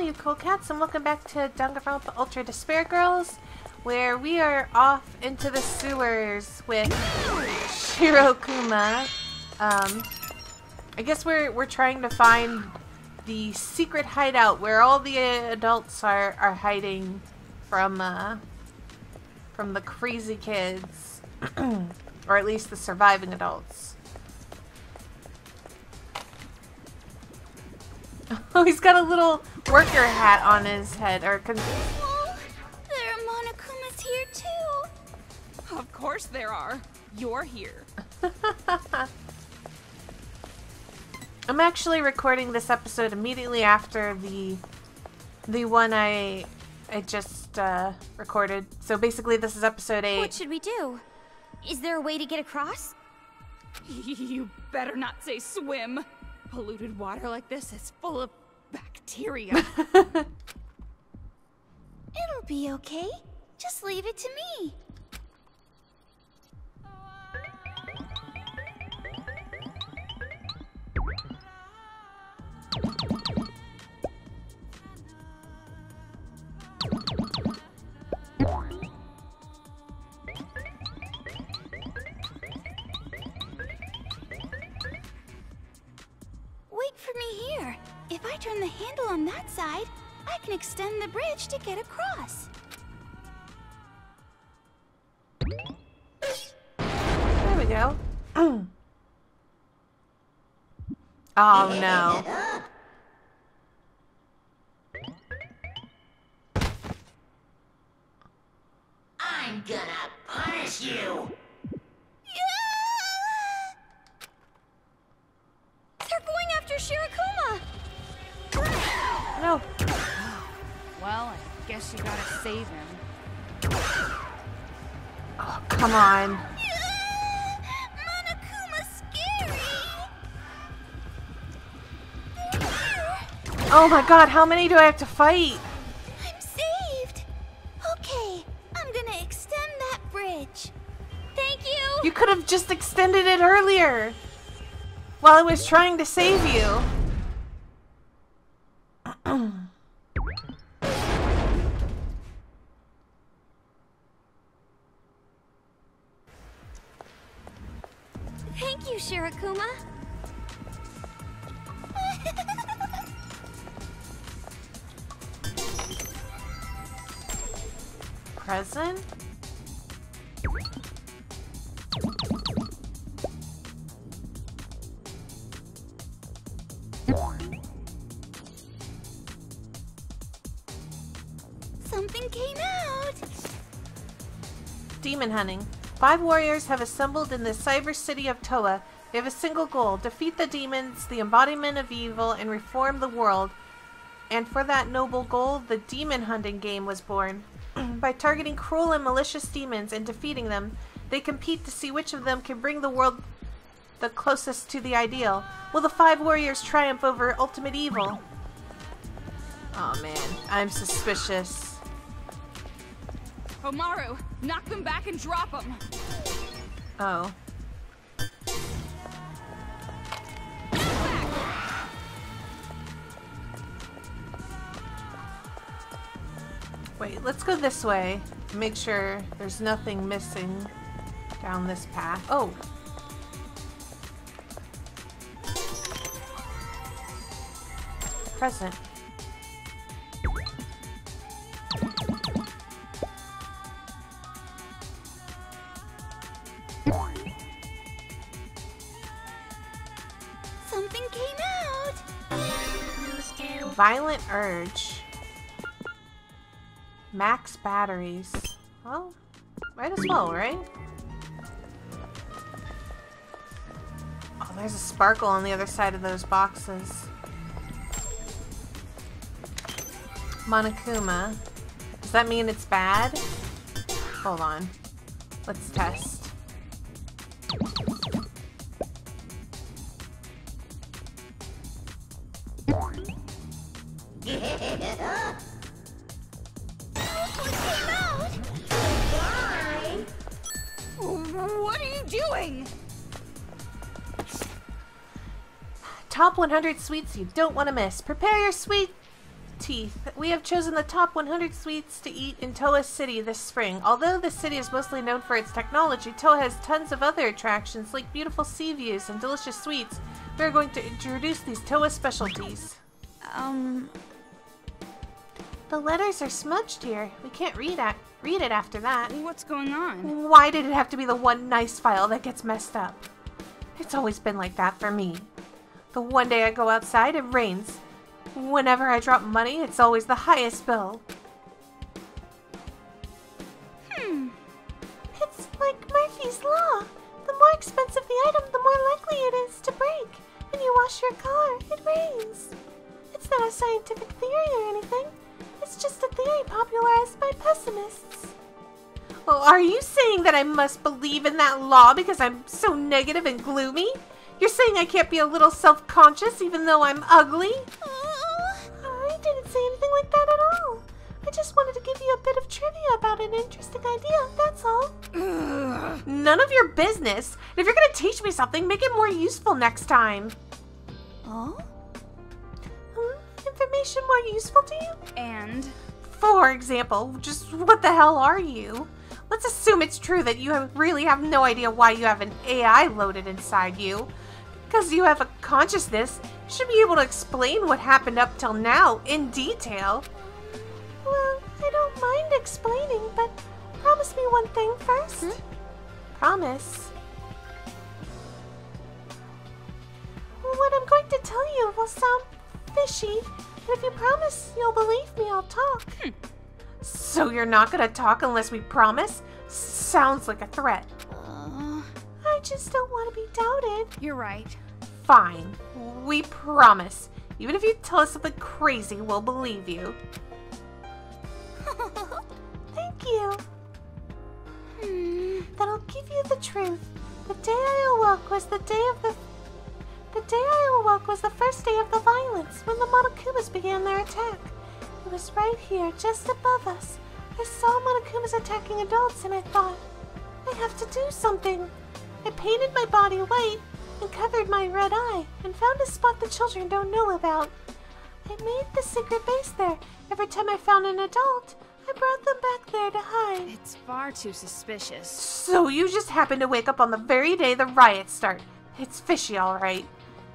you cool cats, and welcome back to Danganronpa Ultra Despair Girls, where we are off into the sewers with Shirokuma. Um, I guess we're we're trying to find the secret hideout where all the adults are are hiding from uh, from the crazy kids, or at least the surviving adults. Oh, he's got a little worker hat on his head, or. Con oh, there are Monokumas here too. Of course there are. You're here. I'm actually recording this episode immediately after the the one I I just uh, recorded. So basically, this is episode eight. What should we do? Is there a way to get across? you better not say swim. Polluted water like this is full of bacteria. It'll be okay. Just leave it to me. The bridge to get across. There we go. oh no. I'm gonna punish you! They're going after Shirokuma! No. Well, I guess you gotta save him. Oh, come on. Monokuma scary! Oh my god, how many do I have to fight? I'm saved! Okay, I'm gonna extend that bridge. Thank you! You could have just extended it earlier. While I was trying to save you. Something came out. Demon hunting. Five warriors have assembled in the cyber city of Towa. They have a single goal defeat the demons, the embodiment of evil, and reform the world. And for that noble goal, the demon hunting game was born. By targeting cruel and malicious demons and defeating them, they compete to see which of them can bring the world the closest to the ideal. Will the five warriors triumph over ultimate evil? Oh man, I'm suspicious. Komaru, knock them back and drop them. Oh. Wait, let's go this way. Make sure there's nothing missing down this path. Oh! Present. Violent Urge. Max batteries. Well, might as well, right? Oh, there's a sparkle on the other side of those boxes. Monokuma. Does that mean it's bad? Hold on. Let's test. 100 sweets you don't want to miss. Prepare your sweet teeth. We have chosen the top 100 sweets to eat in Towa City this spring. Although the city is mostly known for its technology, Towa has tons of other attractions like beautiful sea views and delicious sweets. We're going to introduce these Towa specialties. Um, The letters are smudged here. We can't read it, read it after that. what's going on? Why did it have to be the one nice file that gets messed up? It's always been like that for me. The one day I go outside, it rains. Whenever I drop money, it's always the highest bill. Hmm. It's like Murphy's Law. The more expensive the item, the more likely it is to break. When you wash your car, it rains. It's not a scientific theory or anything. It's just a theory popularized by pessimists. Oh, are you saying that I must believe in that law because I'm so negative and gloomy? You're saying I can't be a little self-conscious even though I'm ugly? Oh, I didn't say anything like that at all. I just wanted to give you a bit of trivia about an interesting idea, that's all. None of your business. If you're gonna teach me something, make it more useful next time. oh? Hmm? Information more useful to you? And For example, just what the hell are you? Let's assume it's true that you have, really have no idea why you have an AI loaded inside you. Because you have a consciousness, you should be able to explain what happened up till now in detail. Well, I don't mind explaining, but promise me one thing first. Hmm? Promise. What I'm going to tell you will sound fishy, but if you promise you'll believe me, I'll talk. Hmm. So you're not gonna talk unless we promise? Sounds like a threat. I just don't want to be doubted. you're right. Fine. We promise. Even if you tell us something crazy, we'll believe you. Thank you. hmm. Then I'll give you the truth. The day I awoke was the day of the. The day I awoke was the first day of the violence, when the Monokumas began their attack. It was right here, just above us. I saw Monokumas attacking adults, and I thought, I have to do something. I painted my body white and covered my red eye, and found a spot the children don't know about. I made the secret base there. Every time I found an adult, I brought them back there to hide. It's far too suspicious. So you just happened to wake up on the very day the riots start. It's fishy, all right.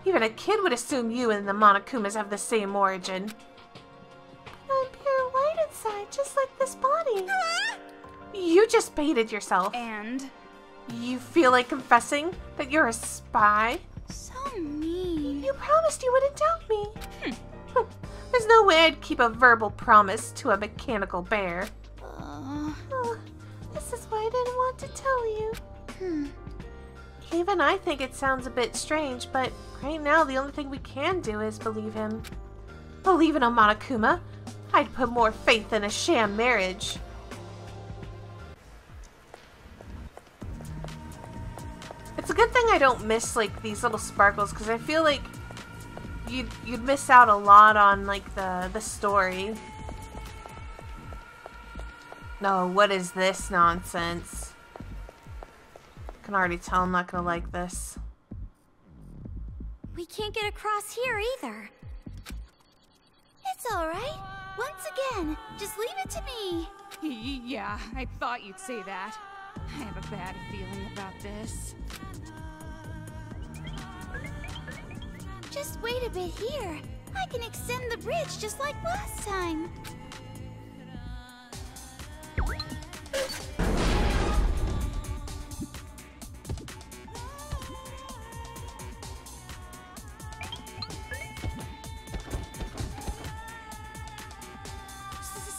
Even a kid would assume you and the Monokumas have the same origin. But I'm pure white inside, just like this body. You just baited yourself. And You feel like confessing that you're a spy? So mean. You promised you wouldn't doubt me. Hmm. There's no way I'd keep a verbal promise to a mechanical bear. Uh, Oh, this is why I didn't want to tell you. hmm. Even I think it sounds a bit strange, but right now the only thing we can do is believe him. Believe in a Monokuma? I'd put more faith in a sham marriage. I don't miss like these little sparkles because I feel like you'd you'd miss out a lot on like the the story. No, what is this nonsense? I can already tell I'm not gonna like this. We can't get across here either. It's alright. Once again, just leave it to me. yeah, I thought you'd say that. I have a bad feeling about this. Just wait a bit here. I can extend the bridge just like last time.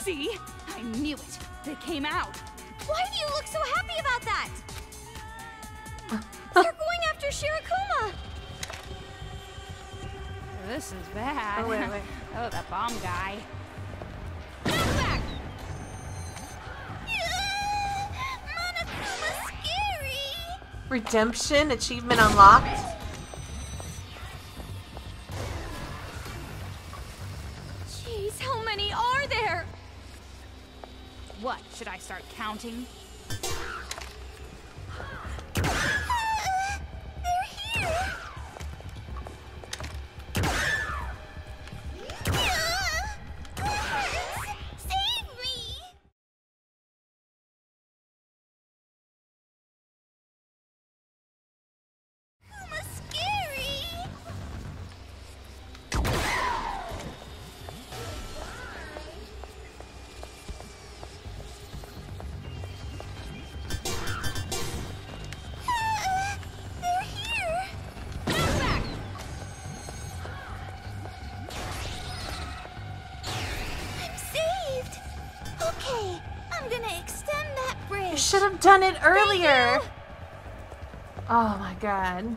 See? I knew it. They came out. Why do you look so happy about that? Uh, They're going after Shirokuma! This is bad. Oh, wait, wait. oh, that bomb guy. Monokuma scary! Redemption achievement unlocked. Done it earlier. Oh my god.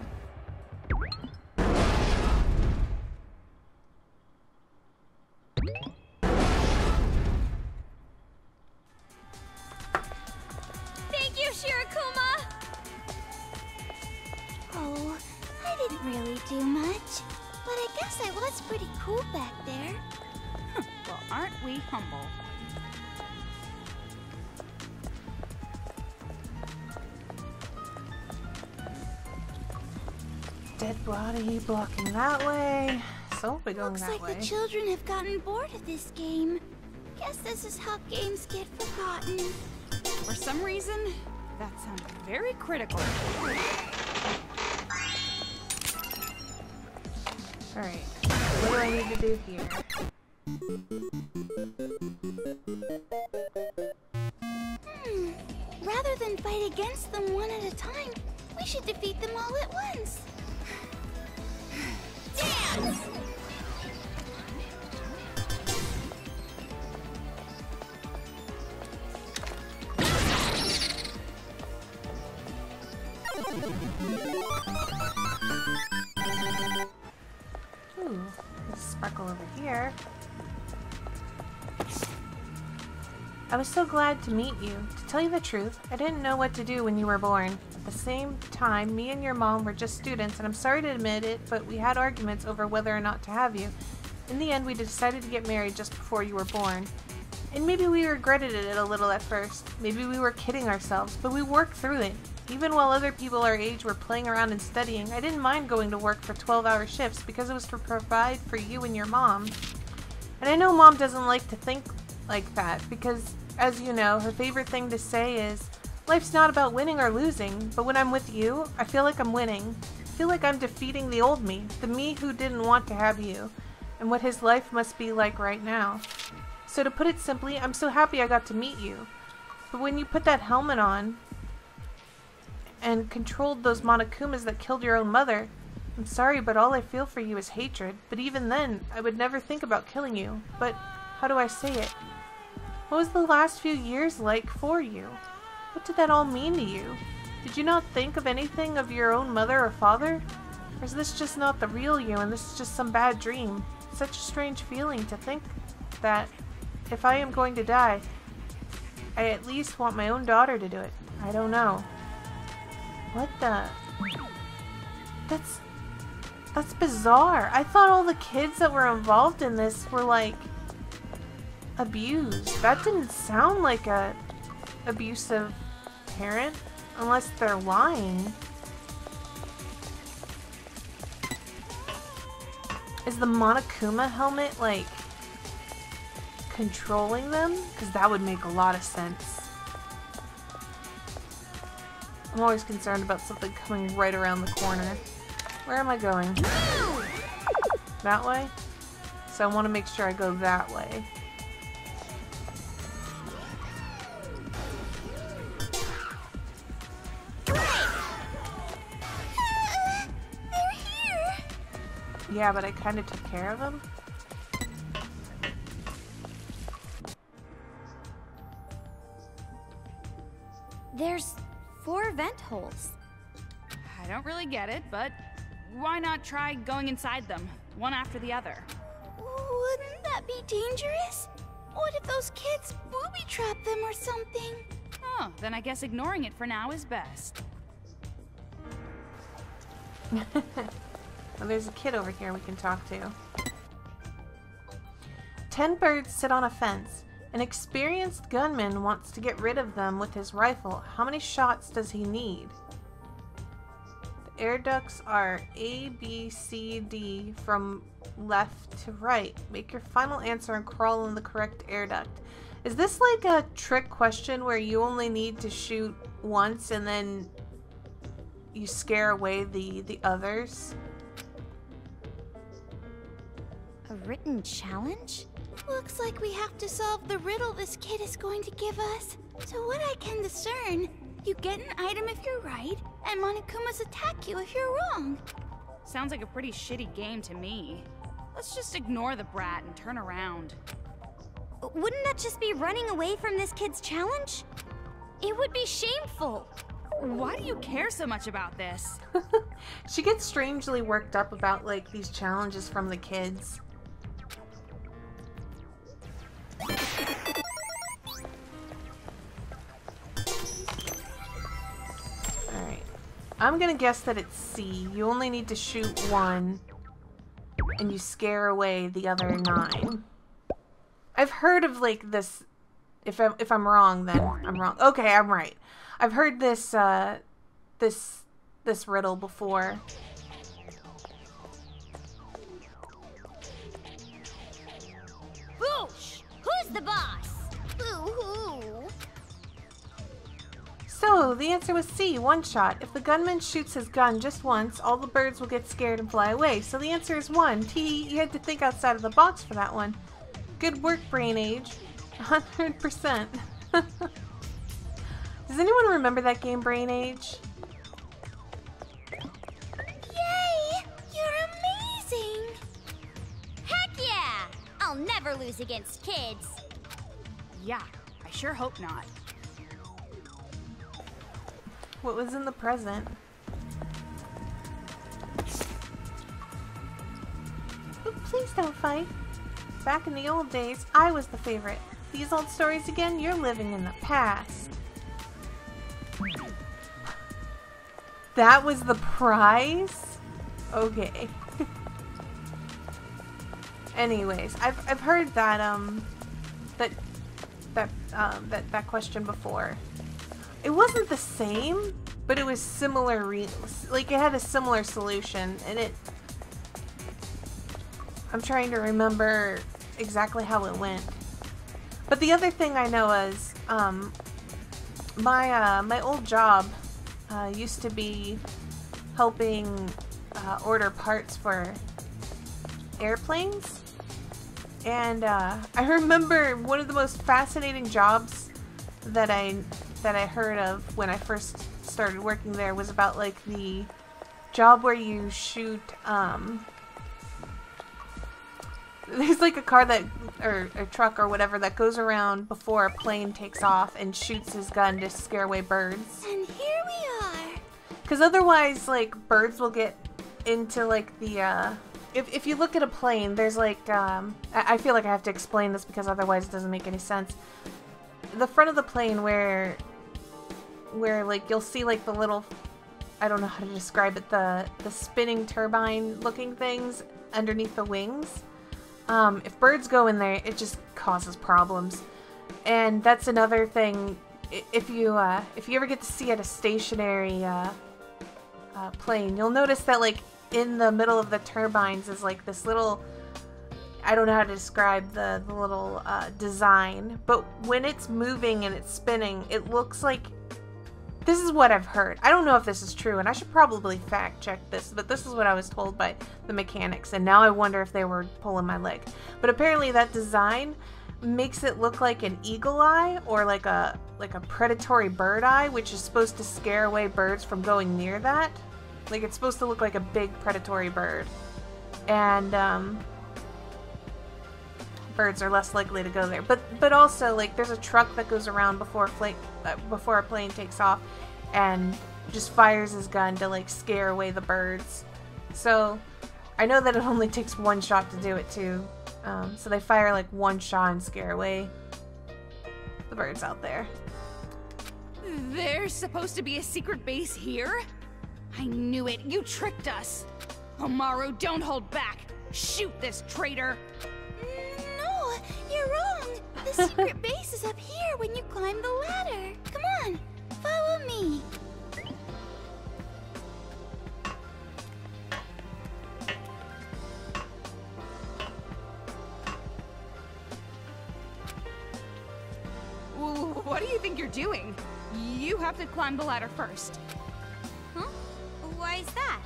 Dead body blocking that way. So we're going Looks that like way. the children have gotten bored of this game. Guess this is how games get forgotten. For some reason, that sounds very critical. Alright. What do I need to do here? Hmm. Rather than fight against them one at a time, we should defeat them all at once. Ooh, there's sparkle over here. I was so glad to meet you. To tell you the truth, I didn't know what to do when you were born. The same time, me and your mom were just students, and I'm sorry to admit it, but we had arguments over whether or not to have you. In the end, we decided to get married just before you were born. And maybe we regretted it a little at first. Maybe we were kidding ourselves, but we worked through it. Even while other people our age were playing around and studying, I didn't mind going to work for 12 hour shifts because it was to provide for you and your mom. And I know mom doesn't like to think like that because, as you know, her favorite thing to say is, Life's not about winning or losing, but when I'm with you, I feel like I'm winning. I feel like I'm defeating the old me, the me who didn't want to have you, and what his life must be like right now. So, to put it simply, I'm so happy I got to meet you. But when you put that helmet on and controlled those Monokumas that killed your own mother, I'm sorry, but all I feel for you is hatred. But even then, I would never think about killing you. But how do I say it? What was the last few years like for you? What did that all mean to you? Did you not think of anything of your own mother or father? Or is this just not the real you and this is just some bad dream? Such a strange feeling to think that if I am going to die, I at least want my own daughter to do it. I don't know. What the? That's that's bizarre. I thought all the kids that were involved in this were like abused. That didn't sound like a abusive parent unless they're lying. Is the Monokuma helmet like controlling them? Because that would make a lot of sense. I'm always concerned about something coming right around the corner. Where am I going? That way? So I want to make sure I go that way. Yeah, but I kind of took care of them. There's four vent holes. I don't really get it, but why not try going inside them, one after the other? Wouldn't that be dangerous? What if those kids booby trap them or something? Oh, then I guess ignoring it for now is best. Well, there's a kid over here we can talk to. Ten birds sit on a fence. An experienced gunman wants to get rid of them with his rifle. How many shots does he need? The air ducts are A, B, C, D from left to right. Make your final answer and crawl in the correct air duct. Is this like a trick question where you only need to shoot once and then you scare away the the others? A written challenge? Looks like we have to solve the riddle this kid is going to give us. So what I can discern, you get an item if you're right, and Monokumas attack you if you're wrong. Sounds like a pretty shitty game to me. Let's just ignore the brat and turn around. Wouldn't that just be running away from this kid's challenge? It would be shameful. Why do you care so much about this? she gets strangely worked up about like these challenges from the kids. I'm gonna guess that it's C. You only need to shoot one and you scare away the other nine. I've heard of like this if I'm, if I'm wrong then I'm wrong. Okay, I'm right. I've heard this uh this this riddle before. Who's the boss? So, the answer was C, one shot. If the gunman shoots his gun just once, all the birds will get scared and fly away. So the answer is one. T, you had to think outside of the box for that one. Good work, Brain Age. 100%. Does anyone remember that game, Brain Age? Yay! You're amazing! Heck yeah! I'll never lose against kids. Yeah, I sure hope not. What was in the present? Oh, please don't fight. Back in the old days, I was the favorite. These old stories again, you're living in the past. That was the prize? Okay. Anyways, I've, I've heard that, um, that, that, um, that, that question before. It wasn't the same, but it was similar, re like it had a similar solution, and it, I'm trying to remember exactly how it went. But the other thing I know is, um, my, uh, my old job, uh, used to be helping, uh, order parts for airplanes. And, uh, I remember one of the most fascinating jobs that I, that I heard of when I first started working there was about, like, the job where you shoot, um, there's like a car that or a truck or whatever that goes around before a plane takes off and shoots his gun to scare away birds. And here we are. Because otherwise, like birds will get into like the. Uh, if if you look at a plane, there's like um, I, I feel like I have to explain this because otherwise it doesn't make any sense. The front of the plane where where like you'll see like the little I don't know how to describe it the the spinning turbine looking things underneath the wings um, if birds go in there, it just causes problems. And that's another thing. If you uh, if you ever get to see at a stationary uh, uh, plane, you'll notice that like in the middle of the turbines is like this little. I don't know how to describe the, the little uh, design, but when it's moving and it's spinning, it looks like this is what I've heard. I don't know if this is true, and I should probably fact check this, but this is what I was told by the mechanics, and now I wonder if they were pulling my leg. But apparently, that design makes it look like an eagle eye or like a like a predatory bird eye, which is supposed to scare away birds from going near that. Like it's supposed to look like a big predatory bird, and um, birds are less likely to go there. But but also like there's a truck that goes around before plane uh, before a plane takes off, and just fires his gun to like scare away the birds. So I know that it only takes one shot to do it too. Um, so they fire like one shot and scare away the birds out there. There's supposed to be a secret base here? I knew it. You tricked us. Komaru, don't hold back. Shoot this traitor. No, you're wrong. The secret base is up here when you climb the ladder. Come on, follow me. What do you think you're doing? You have to climb the ladder first. Huh? Why is that?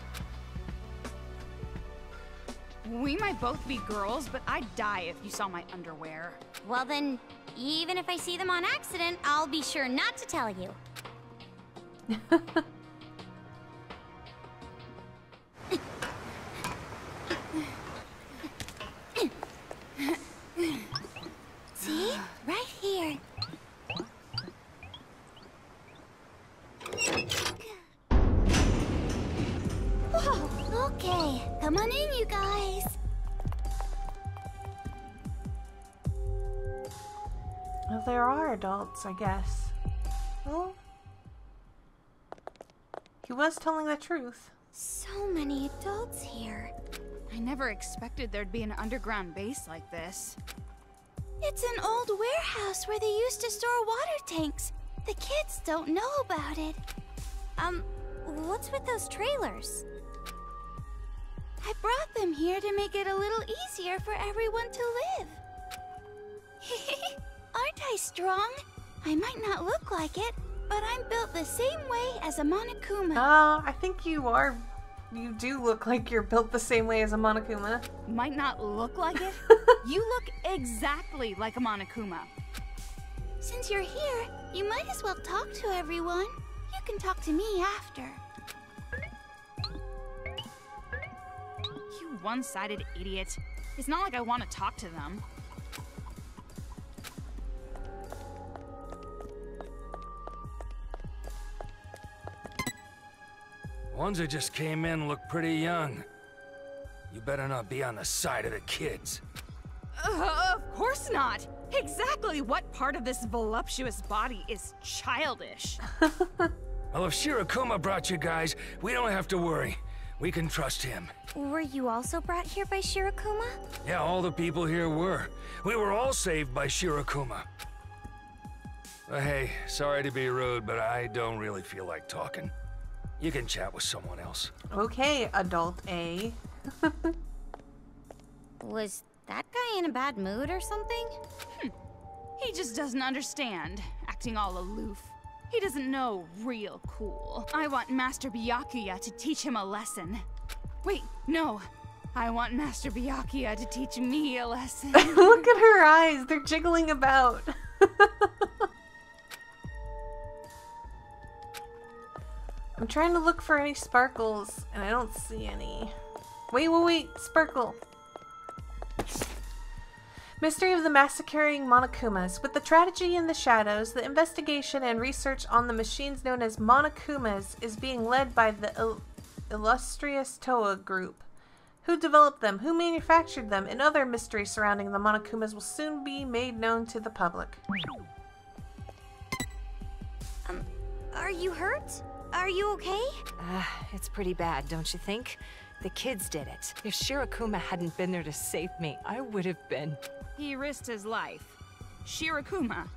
We might both be girls, but I'd die if you saw my underwear. Well then, even if I see them on accident, I'll be sure not to tell you. I guess. Well, he was telling the truth. So many adults here. I never expected there'd be an underground base like this. It's an old warehouse where they used to store water tanks. The kids don't know about it. Um, what's with those trailers? I brought them here to make it a little easier for everyone to live. Aren't I strong? I might not look like it, but I'm built the same way as a Monokuma. Oh, I think you are. You do look like you're built the same way as a Monokuma. Might not look like it. you look exactly like a Monokuma. Since you're here, you might as well talk to everyone. You can talk to me after. You one-sided idiot. It's not like I want to talk to them. Ones that just came in look pretty young. You better not be on the side of the kids. Uh, of course not. Exactly what part of this voluptuous body is childish? Well, if Shirokuma brought you guys, we don't have to worry. We can trust him. Were you also brought here by Shirokuma? Yeah, all the people here were. We were all saved by Shirokuma. Uh, hey, sorry to be rude, but I don't really feel like talking. You can chat with someone else. Okay, adult A. Was that guy in a bad mood or something? Hmm. He just doesn't understand, acting all aloof. He doesn't know real cool. I want Master Byakuya to teach him a lesson. Wait, no. I want Master Byakuya to teach me a lesson. Look at her eyes. They're jiggling about. I'm trying to look for any sparkles, and I don't see any. Wait, wait, wait. Sparkle. Mystery of the Massacring Monokumas. With the tragedy in the shadows, the investigation and research on the machines known as Monokumas is being led by the il- illustrious Towa Group. Who developed them, who manufactured them, and other mysteries surrounding the Monokumas will soon be made known to the public. Um, are you hurt? Are you okay? Uh, it's pretty bad, don't you think? The kids did it. If Shirokuma hadn't been there to save me, I would have been. he risked his life. Shirokuma.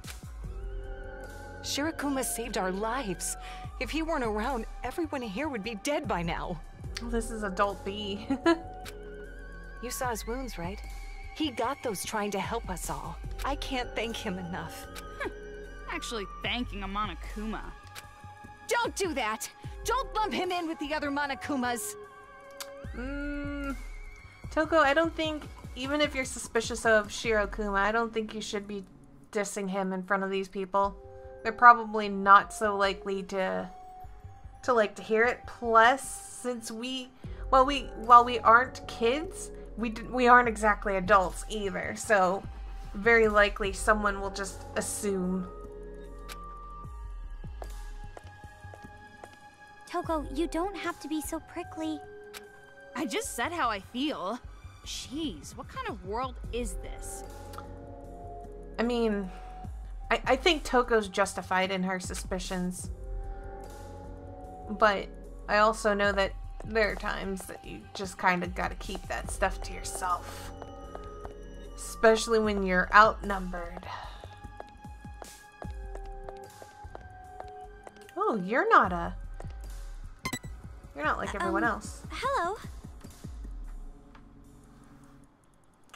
Shirokuma saved our lives. If he weren't around, everyone here would be dead by now. Well, This is adult B. You saw his wounds, right? He got those trying to help us all. I can't thank him enough. Actually thanking a Monokuma. Don't do that! Don't lump him in with the other Monokumas! mm, Toko, I don't think, even if you're suspicious of Shirokuma, I don't think you should be dissing him in front of these people. They're probably not so likely to to like to hear it. Plus, since we, well, we while we aren't kids, we we aren't exactly adults either. So, very likely someone will just assume. Toko, you don't have to be so prickly. I just said how I feel. Jeez, what kind of world is this? I mean, I, I think Toko's justified in her suspicions. But I also know that there are times that you just kind of got to keep that stuff to yourself. Especially when you're outnumbered. Oh, you're not a. You're not like everyone Um, else. Hello.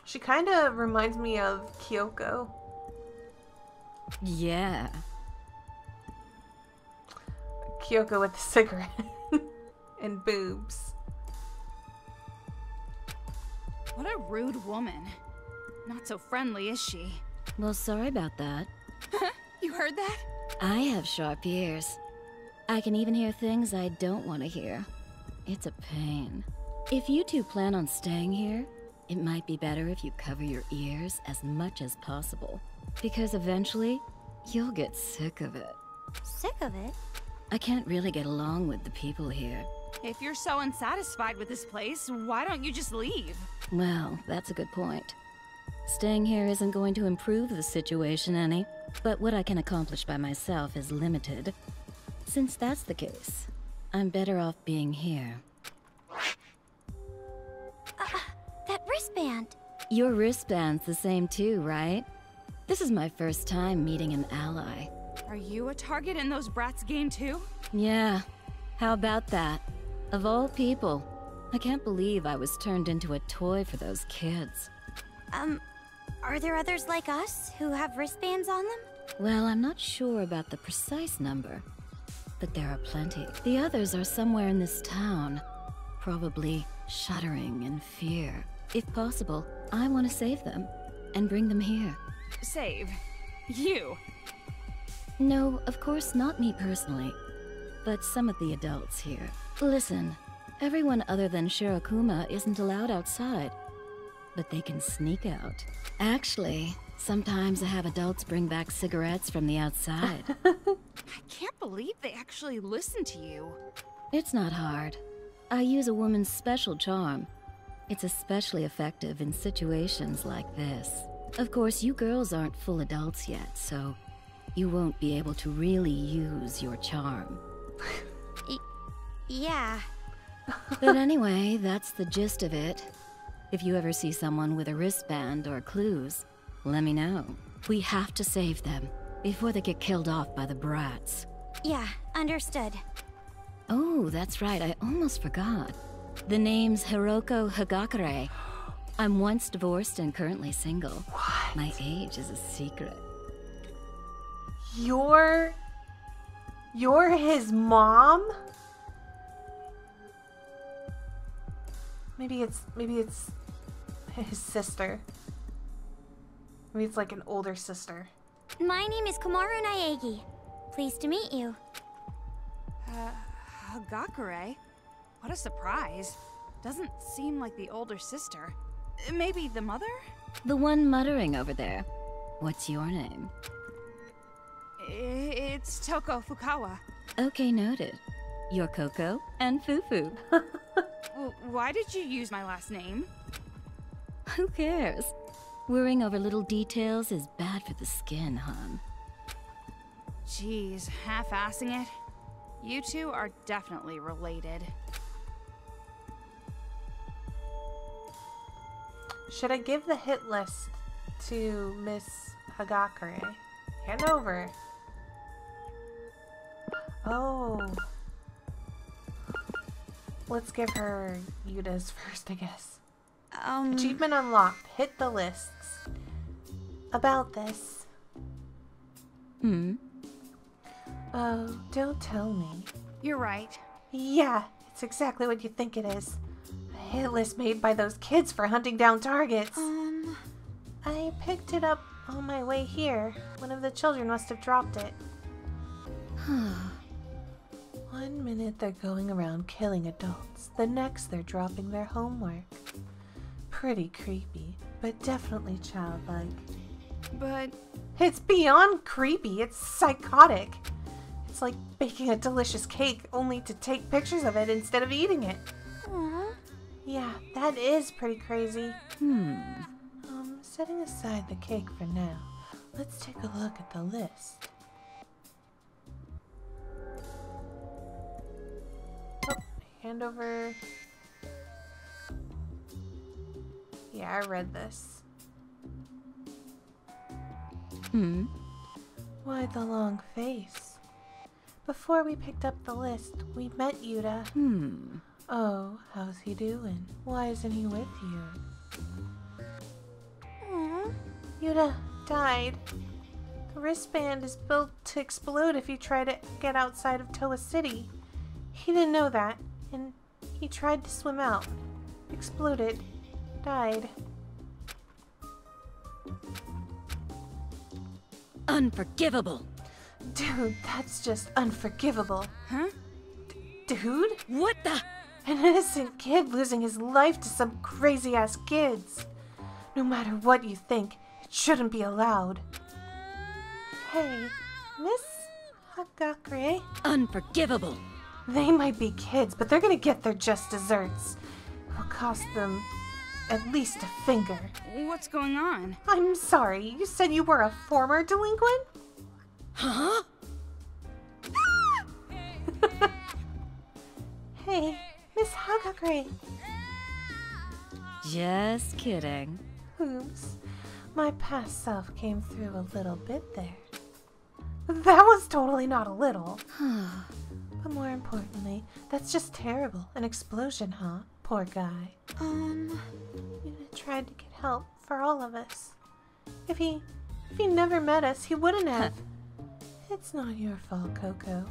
She kind of reminds me of Kyoko. Yeah. Kyoko with a cigarette and boobs. What a rude woman. Not so friendly, is she? Well, sorry about that. Huh? You heard that? I have sharp ears. I can even hear things I don't want to hear. It's a pain. If you two plan on staying here, it might be better if you cover your ears as much as possible. Because eventually, you'll get sick of it. Sick of it? I can't really get along with the people here. If you're so unsatisfied with this place, why don't you just leave? Well, that's a good point. Staying here isn't going to improve the situation any, but what I can accomplish by myself is limited. Since that's the case, I'm better off being here. That wristband. Your wristband's the same too, right? This is my first time meeting an ally. Are you a target in those brats' game too? Yeah, how about that? Of all people, I can't believe I was turned into a toy for those kids. Um, are there others like us who have wristbands on them? Well, I'm not sure about the precise number, but there are plenty. The others are somewhere in this town, probably shuddering in fear. If possible, I want to save them and bring them here. Save. You. No, of course not me personally, but some of the adults here. Listen, everyone other than Shirokuma isn't allowed outside, but they can sneak out. Actually, sometimes I have adults bring back cigarettes from the outside. I can't believe they actually listen to you. it's not hard. I use a woman's special charm. It's especially effective in situations like this. Of course, you girls aren't full adults yet, so you won't be able to really use your charm. Yeah. But anyway, that's the gist of it. If you ever see someone with a wristband or clues, let me know. We have to save them before they get killed off by the brats. Yeah, understood. Oh, that's right, I almost forgot. The name's Hiroko Hagakure. I'm once divorced and currently single. What? My age is a secret. You're. You're his mom? Maybe it's. Maybe it's his sister. Maybe it's like an older sister. My name is Komaru Naegi. Pleased to meet you. Uh, Hagakure? What a surprise. Doesn't seem like the older sister. Maybe the mother? The one muttering over there. What's your name? It's Toko Fukawa. Okay, noted. You're Coco and Fufu. W- why did you use my last name? Who cares? Worrying over little details is bad for the skin, hon. Jeez, half-assing it. You two are definitely related. Should I give the hit list to Miss Hagakure? Hand over. Oh. Let's give her Yuta's first, I guess. Um, Achievement unlocked. Hit the lists. About this. Hmm? Oh, don't tell me. You're right. Yeah, it's exactly what you think it is. A hit list made by those kids for hunting down targets. um, I picked it up on my way here. One of the children must have dropped it. One minute they're going around killing adults, the next they're dropping their homework. Pretty creepy, but definitely childlike. But It's beyond creepy, it's psychotic. It's like baking a delicious cake only to take pictures of it instead of eating it. aw. Yeah, that is pretty crazy. Hmm. Um, setting aside the cake for now, let's take a look at the list. Oh, hand over. Yeah, I read this. Hmm? Why the long face? Before we picked up the list, we met Yuta. Hmm. Oh, how's he doing? Why isn't he with you? Aw. Yuta died. The wristband is built to explode if you try to get outside of Towa City. He didn't know that, and he tried to swim out. Exploded. Died. Unforgivable! Dude, that's just unforgivable. Huh? Dude? What the? An innocent kid losing his life to some crazy ass kids. No matter what you think, it shouldn't be allowed. Hey, Miss Hagakure? Unforgivable! They might be kids, but they're gonna get their just desserts. It'll cost them at least a finger. What's going on? I'm sorry, you said you were a former delinquent? Huh? Hey, Miss Hagakure. Just kidding. Oops. My past self came through a little bit there. That was totally not a little. but more importantly, that's just terrible. An explosion, huh? Poor guy. Um, have tried to get help for all of us. If he if he never met us, he wouldn't have. it's not your fault, Coco.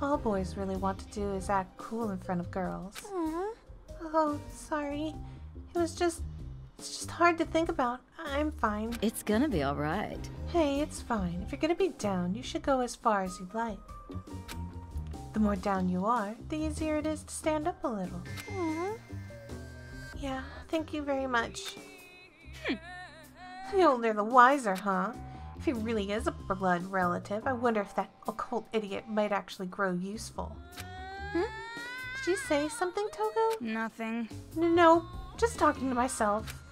All boys really want to do is act cool in front of girls. Oh, sorry. It was just it's just hard to think about. I'm fine. It's gonna be alright. Hey, it's fine. If you're gonna be down, you should go as far as you'd like. The more down you are, the easier it is to stand up a little. Yeah, thank you very much. Hmm. The older the wiser, huh? If he really is a blood relative, I wonder if that occult idiot might actually grow useful. Huh? Did you say something, Toko? Nothing. N- No, just talking to myself.